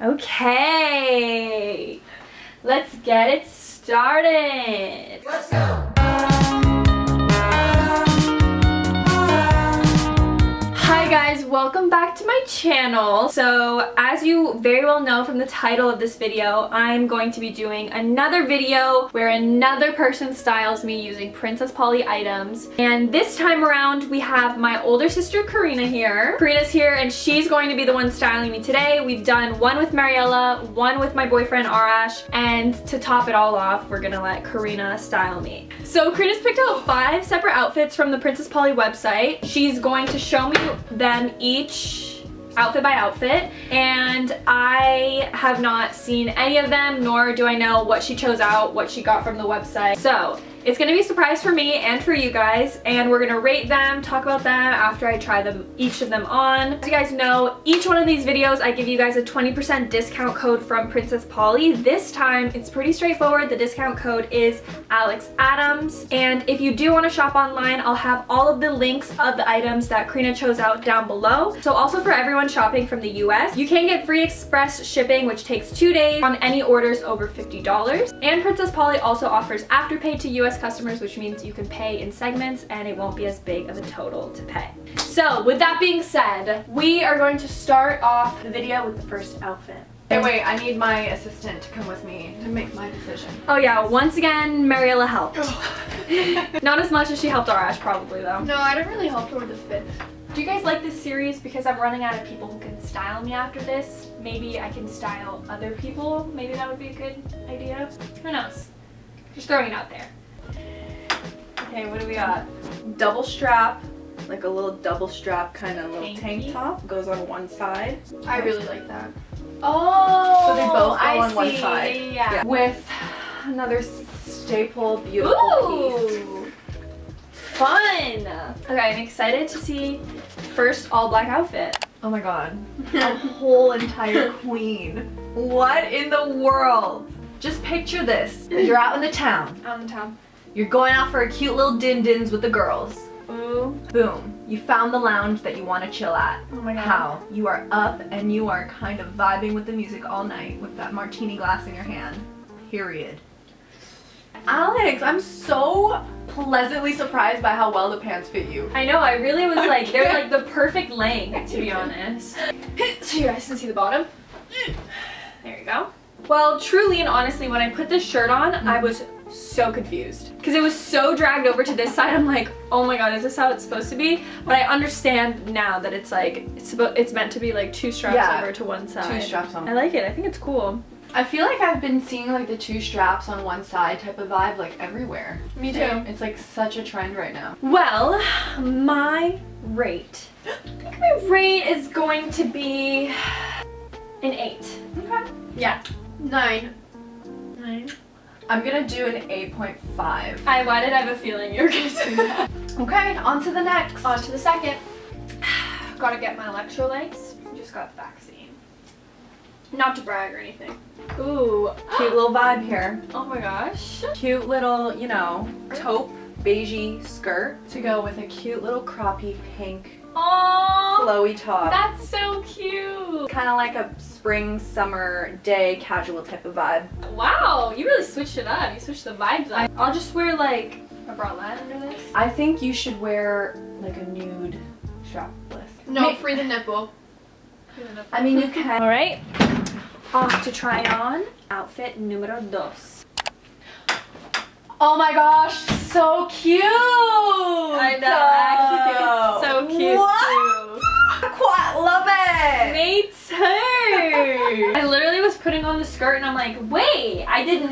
Okay, let's get it started. Let's go. Welcome back to my channel. So as you very well know from the title of this video, I'm going to be doing another video where another person styles me using Princess Polly items. And this time around, we have my older sister Karina here. Karina's here and she's going to be the one styling me today. We've done one with Mariella, one with my boyfriend Arash, and to top it all off, we're gonna let Karina style me. So Karina's picked out five separate outfits from the Princess Polly website. She's going to show me them each outfit by outfit and I have not seen any of them nor do I know what she chose out, what she got from the website. So it's gonna be a surprise for me and for you guys and we're gonna rate them, talk about them after I try them, each of them on. As you guys know, each one of these videos I give you guys a 20% discount code from Princess Polly. This time it's pretty straightforward. The discount code is Alex Adams and if you do want to shop online I'll have all of the links of the items that Karina chose out down below. So also for everyone shopping from the US, you can get free express shipping which takes two days on any orders over $50. And Princess Polly also offers Afterpay to US customers, which means you can pay in segments and it won't be as big of a total to pay. So with that being said, we are going to start off the video with the first outfit. Hey, wait, I need my assistant to come with me to make my decision. Oh yeah, once again, Mariella helped. Not as much as she helped Arash probably though. No, I didn't really help her with the fit. Do you guys like this series? Because I'm running out of people who can style me after this. Maybe I can style other people. Maybe that would be a good idea. Who knows? Just throwing it out there. Okay, what do we got? Double strap, like a little double strap kind of little Tanky. tank top. Goes on one side. I really like that. Oh, So they both oh, go I on one see. side. Yeah. yeah. Yeah. With another staple beautiful piece. Ooh, fun. Okay, I'm excited to see first all black outfit. Oh my god. A whole entire queen. What in the world? Just picture this. You're out in the town. Out in the town. You're going out for a cute little din-dins with the girls. Ooh. Boom. You found the lounge that you want to chill at. Oh my god. How? You are up and you are kind of vibing with the music all night with that martini glass in your hand. Period. Alex, I'm so pleasantly surprised by how well the pants fit you. I know, I really was like, they're like the perfect length, to be honest. So you guys can see the bottom. There you go. Well, truly and honestly, when I put this shirt on, I was so confused. Because it was so dragged over to this side, I'm like, oh my god, is this how it's supposed to be? But I understand now that it's like, it's, it's meant to be like two straps Yeah. over to one side. Two straps on. I like it, I think it's cool. I feel like I've been seeing like the two straps on one side type of vibe like everywhere. Me too It's like such a trend right now. Well, my rate. I think my rate is going to be an eight. Okay. Yeah. Nine. Nine. I'm gonna do an 8.5. I, why did I have a feeling you were gonna do that? Okay, on to the next. On to the second. Gotta get my electrolytes. Just got the vaccine. Not to brag or anything. Ooh. Cute little vibe here. Oh my gosh. Cute little, you know, taupe beigey skirt to go with a cute little croppy pink Oh, flowy top. that's so cute. kind of like a spring summer day casual type of vibe. Wow, you really switched it up. You switched the vibes up. I'll just wear like a bralette under this. I think you should wear like a nude strapless. No, Ma- free the nipple. I mean you can. All right, off to try on outfit numero dos. Oh my gosh, so cute! I know, I actually think it's so cute what? Quite love it! Me too. I literally was putting on the skirt and I'm like, wait, I did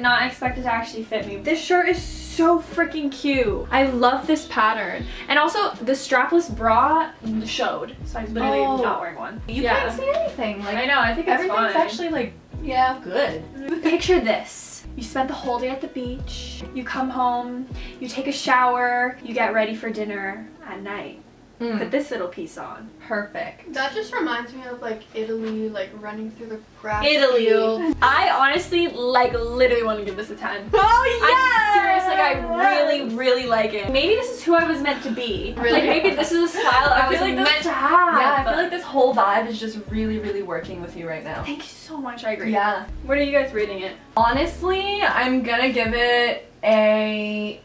not expect it to actually fit me. This shirt is so freaking cute. I love this pattern. And also the strapless bra showed, so I'm literally Oh. not wearing one. You Yeah. can't see anything. Like I know, I think it's everything's fine. actually like yeah, good. Picture this. You spent the whole day at the beach, you come home, you take a shower, you get ready for dinner at night. Mm. Put this little piece on. Perfect. That just reminds me of like Italy, like running through the grass Italy. field. I honestly, like, literally want to give this a 10. Oh yeah! I'm serious, Like I really, really like it. Maybe this is who I was meant to be. Really? Like maybe this is a style I, I was like this- meant to have. Yeah, I feel like this whole vibe is just really, really working with you right now. Thank you so much. I agree. Yeah. What are you guys rating it? Honestly, I'm gonna give it a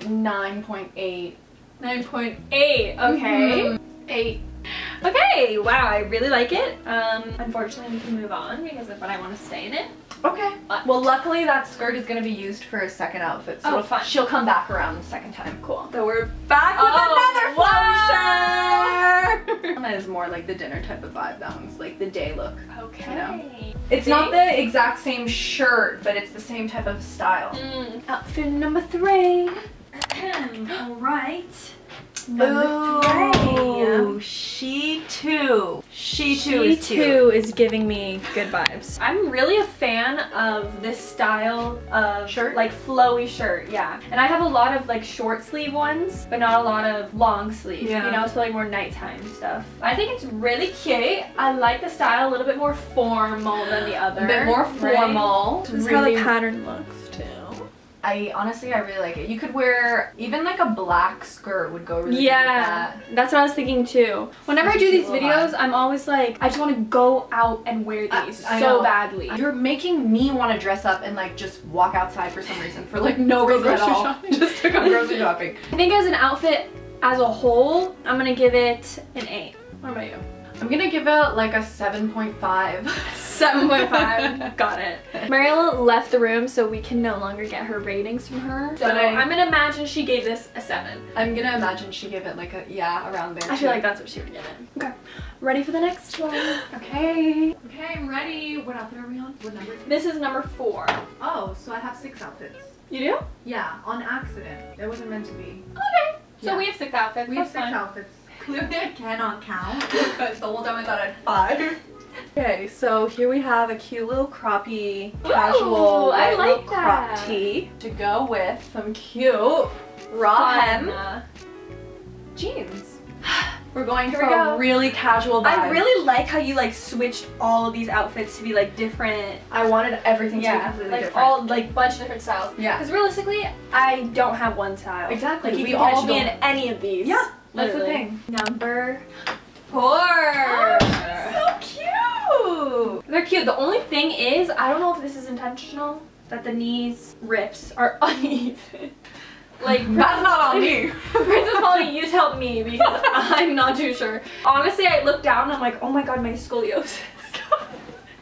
9.8. 9.8. Okay. Mhm. Eight. Okay. Wow. I really like it. Um, unfortunately, we can move on because of what I want to stay in it. Okay. But- Well, luckily that skirt is gonna be used for a second outfit, so Oh, fun. she'll come back around the second time. Cool. So we're back with Oh, another flowy shirt. That is more like the dinner type of vibe. That one's like the day look. Okay. You know. It's not the exact same shirt, but it's the same type of style. Mm, outfit number three. All right. Number Ooh, she too. She too She is cute. too is giving me good vibes. I'm really a fan of this style of Shirt? like flowy shirt, yeah. And I have a lot of like short sleeve ones, but not a lot of long sleeve. Yeah. You know, so like more nighttime stuff. I think it's really cute. I like the style a little bit more formal than the other. A bit more right? formal. This is Really- how the pattern looks too. I honestly, I really like it. You could wear even like a black skirt would go really Yeah, with that's what I was thinking too. Whenever I do these videos. I'm always like, I just want to go out and wear these I so know. badly. You're making me want to dress up and like just walk outside for some reason for like no reason at all. shopping. just to go grocery shopping. I think as an outfit as a whole, I'm gonna give it an 8. What about you? I'm gonna give it like a 7.5. 7.5. Got it. Mariella left the room so we can no longer get her ratings from her. So But I- I'm gonna imagine she gave this a 7. I'm gonna imagine she gave it like a yeah around there. I too. feel like that's what she would give it. Okay. Ready for the next one? Okay. Okay, I'm ready. What outfit are we on? What number? This is number 4. Oh, so I have six outfits. You do? Yeah, on accident. It wasn't meant to be. Okay. So Yeah. we have 6 outfits. We have six fine. outfits. Clearly I cannot count because the whole time I thought I had five. Okay, so here we have a cute little croppy, Ooh, casual I like little crop tee to go with some cute raw hem Fun. jeans. We're going Here for we go. a really casual vibe. I really like how you like switched all of these outfits to be like different. I wanted everything to be completely like different. all like bunch of different styles. Yeah. Because realistically, I don't have one style. Exactly, Like you we can all me in any of these. Yeah, that's the thing. Number four. Oh, They're cute. The only thing is, I don't know if this is intentional, that the knees rips are uneven. Like That's not on me. Princess Polly, you tell me because I'm not too sure. Honestly, I look down and I'm like, oh my god, my scoliosis.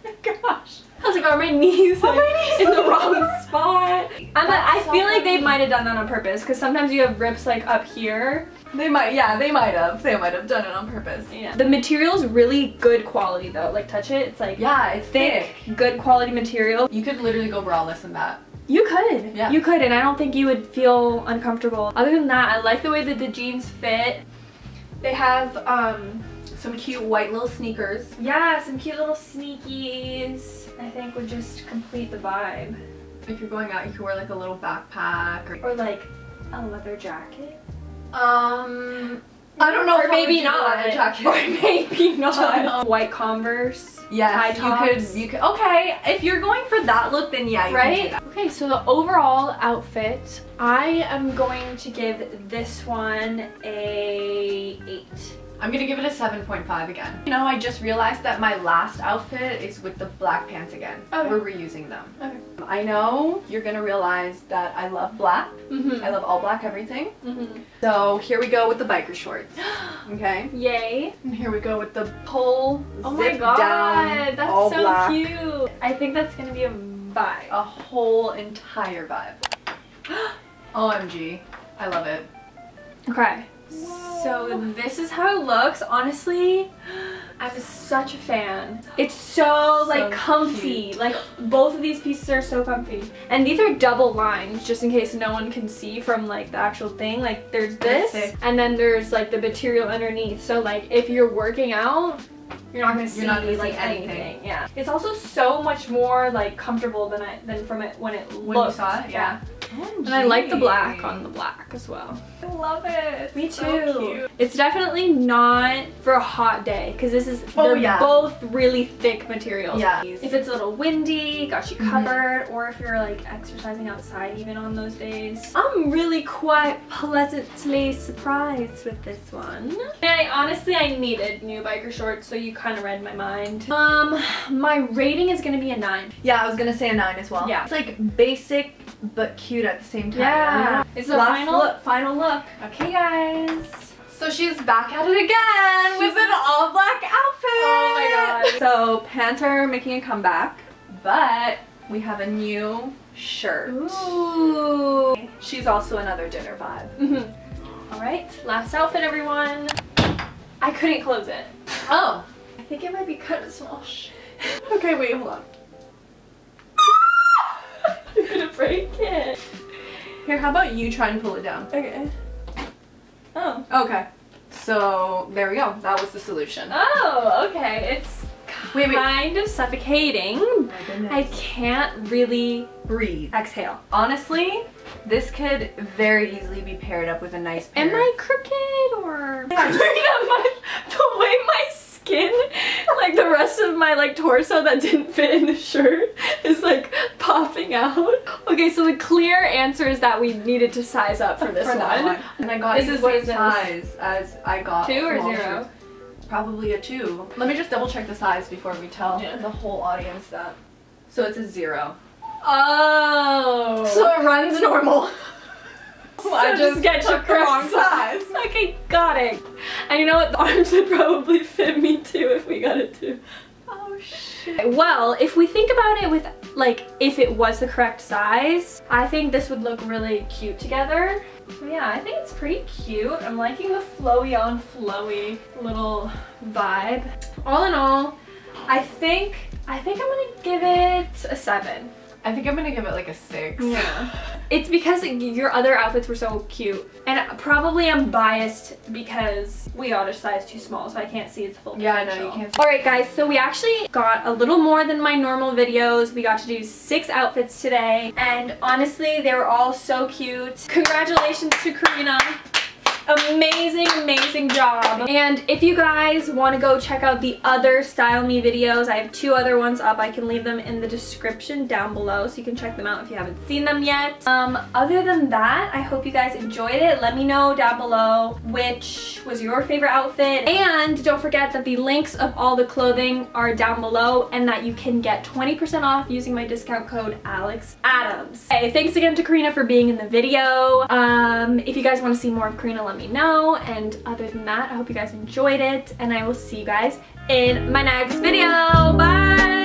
Oh gosh. I was like, are my knees like, my knees in the wrong spot? I feel like they might have done that on purpose because sometimes you have rips like up here. They might, yeah, they might have. They might have done it on purpose. Yeah. The material's really good quality though. Like touch it, it's like Yeah, it's thick, thick. good quality material. You could literally go braless in that. You could. Yeah. You could, and I don't think you would feel uncomfortable. Other than that, I like the way that the jeans fit. They have, um, Some cute white little sneakers. yeah, some cute little sneakies. I think would just complete the vibe. If you're going out, you could wear like a little backpack or. Or like a leather jacket. Um, I don't know. Or if I would maybe not. leather jacket. Or maybe not. White Converse. high Yes, you tops. could. You could. Okay, if you're going for that look, then yeah, you can do right? that. Okay, so the overall outfit, I am going to give this one a 8. I'm gonna give it a 7.5 again. You know, I just realized that my last outfit is with the black pants again. Okay. We're reusing them. Okay. I know you're gonna realize that I love black. Mm-hmm. I love all black everything. mm-hmm. So here we go with the biker shorts. Okay. Yay. And here we go with the pull Oh my god, down, that's all so black. cute. I think that's gonna be a vibe. A whole entire vibe. OMG. I love it. Okay. So this is how it looks. Honestly, I'm such a fan. It's so, like comfy. cute. Like both of these pieces are so comfy. And these are double lines just in case no one can see from like the actual thing. Like there's this and then there's like the material underneath. So like if you're working out, you're not gonna see not gonna see like anything. anything. Yeah. It's also so much more like comfortable than I than from it when it When you saw it, yeah. And I like the black on the black as well. I love it. Me So too. cute. it's definitely not for a hot day because this is Oh, yeah. both really thick materials. Yeah. If it's a little windy, got you Mhm. covered, or if you're like exercising outside even on those days. I'm really quite pleasantly surprised with this one. And I honestly I needed new biker shorts, so you kind of read my mind. Um, my rating is gonna be a nine. Yeah, I was gonna say a nine as well. Yeah. It's like basic but cute at the same time. Yeah. It's the final look. final look. Okay, guys. So she's back at it again with an all black outfit. Oh my God. So pants are making a comeback, but we have a new shirt. Ooh. She's also another dinner vibe. Mhm. All right, last outfit, everyone. I couldn't close it. Oh. I think it might be of small. Okay, wait, hold on. Break it. Here, how about you try and pull it down? Okay. Oh. Okay. So there we go. That was the solution. Oh, okay. It's Wait, wait. kind of suffocating. Oh goodness. I can't really breathe. exhale. Honestly, this could very easily be paired up with a nice pair. Am I crooked or? Yeah, my, the way my skin, like the rest of my like torso that didn't fit in the shirt, is like popping out. Okay, so the clear answer is that we needed to size up for this for one. one. And I got This is what same business. size as I got. Two or zero? shoes. Probably a two. Let me just double check the size before we tell Yeah. the whole audience that. So it's a zero. Oh. So it runs normal. So just get took the wrong correct size. Okay, got it. And you know what? The arms would probably fit me too if we got it too. Oh shit. Well, if we think about it with like if it was the correct size, I think this would look really cute together. So yeah, I think it's pretty cute. I'm liking the flowy on flowy little vibe. All in all, I think I think I'm gonna give it a seven. I think I'm gonna give it like a six. Yeah. It's because your other outfits were so cute. And probably I'm biased because we got a size too small, so I can't see its full Yeah, I know, you can't see- Alright guys, so we actually got a little more than my normal videos. We got to do six outfits today. And honestly, they were all so cute. Congratulations to Karina. Amazing, amazing job. And if you guys want to go check out the other Style Me videos, I have two other ones up. I can leave them in the description down below so you can check them out if you haven't seen them yet. Um, other than that, I hope you guys enjoyed it. Let me know down below which was your favorite outfit. And don't forget that the links of all the clothing are down below and that you can get 20% off using my discount code Alex Adams. Hey, thanks again to Karina for being in the video. Um, if you guys want to see more of Karina, let me know. And other than that, I hope you guys enjoyed it. And I will see you guys in my next video. Bye!